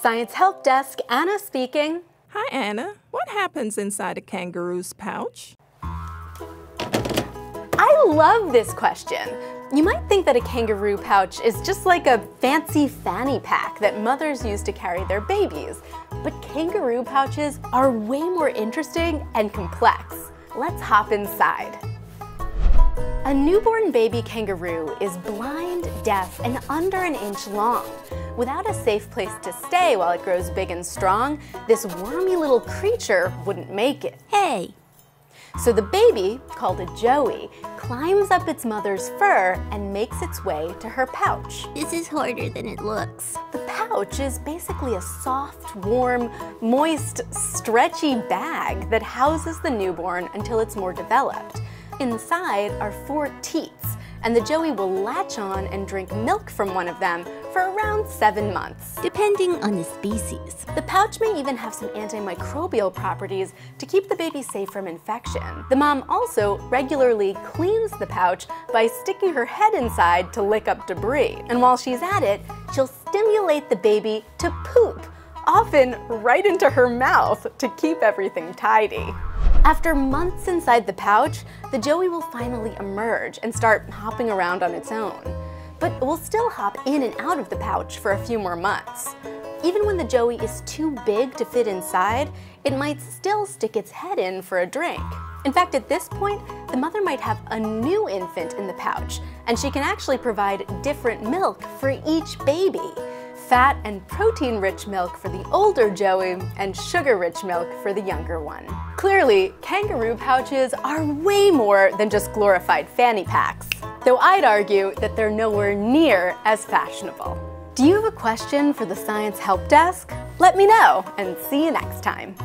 Science Help Desk, Anna speaking. Hi, Anna. What happens inside a kangaroo's pouch? I love this question. You might think that a kangaroo pouch is just like a fancy fanny pack that mothers use to carry their babies. But kangaroo pouches are way more interesting and complex. Let's hop inside. A newborn baby kangaroo is blind, deaf, and under an inch long. Without a safe place to stay while it grows big and strong, this wormy little creature wouldn't make it. Hey! So the baby, called a joey, climbs up its mother's fur and makes its way to her pouch. This is harder than it looks. The pouch is basically a soft, warm, moist, stretchy bag that houses the newborn until it's more developed. Inside are four teats, and the joey will latch on and drink milk from one of them for around seven months. Depending on the species. The pouch may even have some antimicrobial properties to keep the baby safe from infection. The mom also regularly cleans the pouch by sticking her head inside to lick up debris. And while she's at it, she'll stimulate the baby to poop, often right into her mouth to keep everything tidy. After months inside the pouch, the joey will finally emerge and start hopping around on its own. But will still hop in and out of the pouch for a few more months. Even when the joey is too big to fit inside, it might still stick its head in for a drink. In fact, at this point, the mother might have a new infant in the pouch, and she can actually provide different milk for each baby fat and protein-rich milk for the older joey, and sugar-rich milk for the younger one. Clearly, kangaroo pouches are way more than just glorified fanny packs, though I'd argue that they're nowhere near as fashionable. Do you have a question for the Science Help Desk? Let me know, and see you next time.